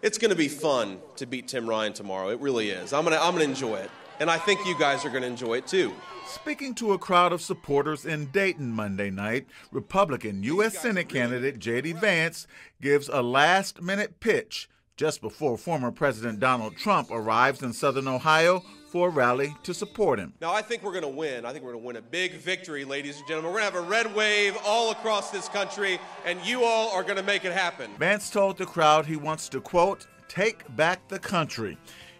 It's going to be fun to beat Tim Ryan tomorrow. It really is. I'm going to I'm going to enjoy it. And I think you guys are going to enjoy it too. Speaking to a crowd of supporters in Dayton Monday night, Republican U.S. Senate candidate J.D. Vance gives a last minute pitch just before former President Donald Trump arrives in southern Ohio for a rally to support him. Now, I think we're going to win. I think we're going to win a big victory, ladies and gentlemen. We're going to have a red wave all across this country, and you all are going to make it happen. Vance told the crowd he wants to, quote, take back the country.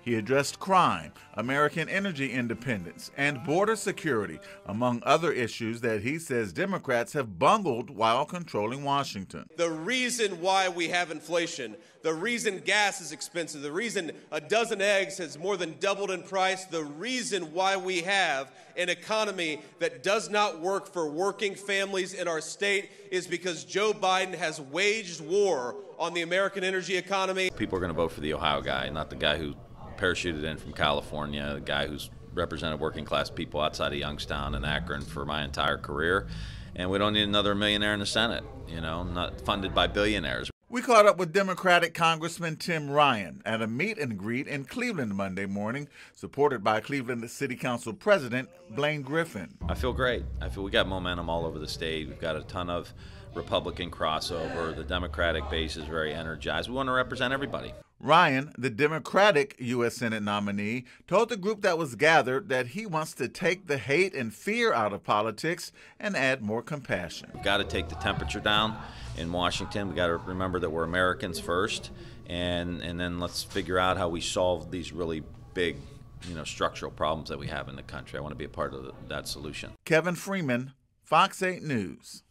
He addressed crime, American energy independence, and border security, among other issues that he says Democrats have bungled while controlling Washington. The reason why we have inflation, the reason gas is expensive, the reason a dozen eggs has more than doubled in price, the reason why we have an economy that does not work for working families in our state is because Joe Biden has waged war on the American energy economy. People are going to vote for the Ohio guy, not the guy who parachuted in from California, a guy who's represented working class people outside of Youngstown and Akron for my entire career. And we don't need another millionaire in the Senate, you know, not funded by billionaires. We caught up with Democratic Congressman Tim Ryan at a meet and greet in Cleveland Monday morning, supported by Cleveland City Council President Blaine Griffin. I feel great. I feel we got momentum all over the state. We've got a ton of Republican crossover. The Democratic base is very energized. We want to represent everybody. Ryan, the Democratic U.S. Senate nominee, told the group that was gathered that he wants to take the hate and fear out of politics and add more compassion. We've got to take the temperature down in Washington. We've got to remember that we're Americans first, and, and then let's figure out how we solve these really big you know, structural problems that we have in the country. I want to be a part of that solution. Kevin Freeman, Fox 8 News.